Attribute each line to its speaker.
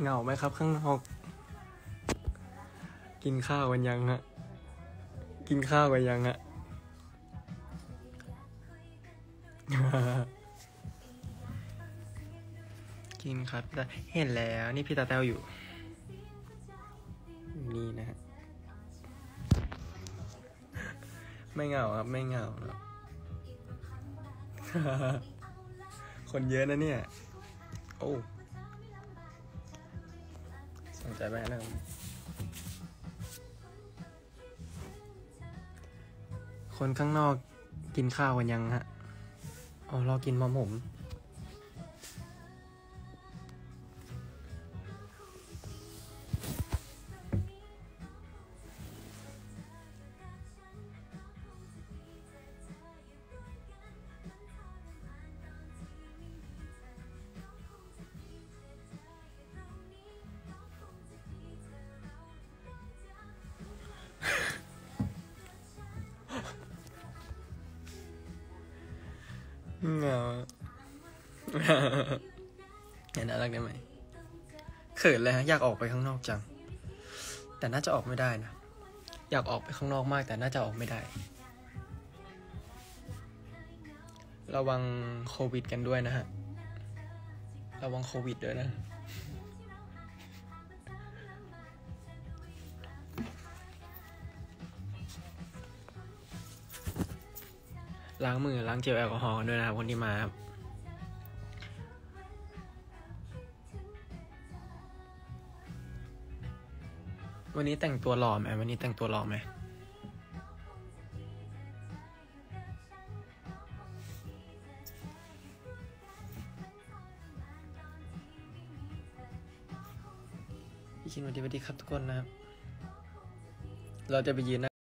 Speaker 1: เหงาไหมครับ ข้างนอก กินข้าวกันยังฮะ กินข้าวกันยังฮะ กินครับแต่เห็นแล้ว นี่พี่ตาแต้วอยู่ นี่นะฮะ ไม่เหงาครับ ไม่เหงาครับคนเยอะนะเนี่ย โอ้ สนใจไหมนะครับคนข้างนอกกินข้าวกันยังฮะ อ๋อรอกินมาผม เหงาเห็นน่ารักได้ไหมเขินเลยฮะอยากออกไปข้างนอกจัง แต่น่าจะออกไม่ได้นะ อยากออกไปข้างนอกมาก แต่น่าจะออกไม่ได้ ระวังโควิดกันด้วยนะฮะ ระวังโควิดด้วยนะ ล้างมือล้างเจลแอลกอฮอล์กันด้วยนะครับคนที่มาครับวันนี้แต่งตัวหล่อไหมวันนี้แต่งตัวหล่อไหมพี่คินวัสดีวัสดีครับทุกคนนะครับ เราจะไปยืนน้า